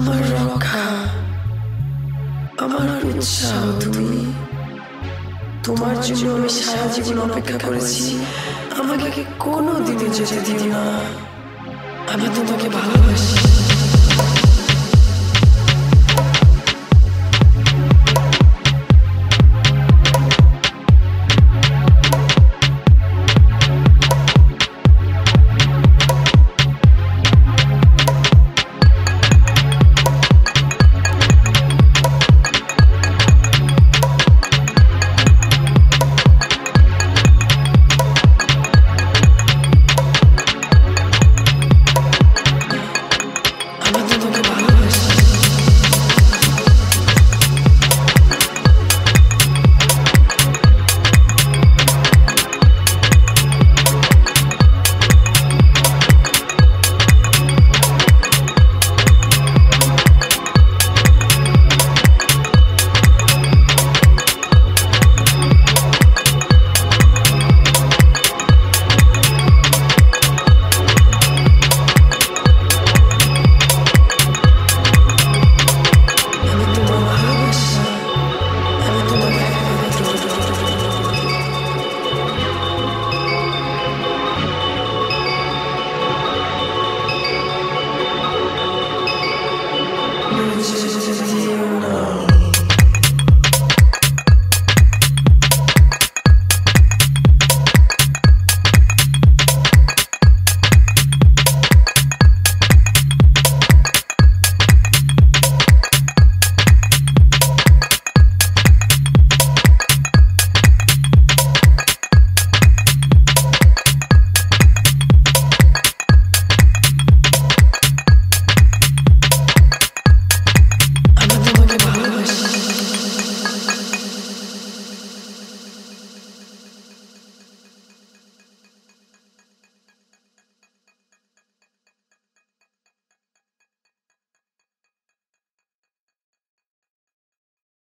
আমার রক্ষা আমার উৎসাহ তুমি তোমার জন্য আমি সারা জীবন অপেক্ষা করেছি আমাকে কোনো দিনে যেতে দিও না আমি তোমাকে ভালোবাসি 届けば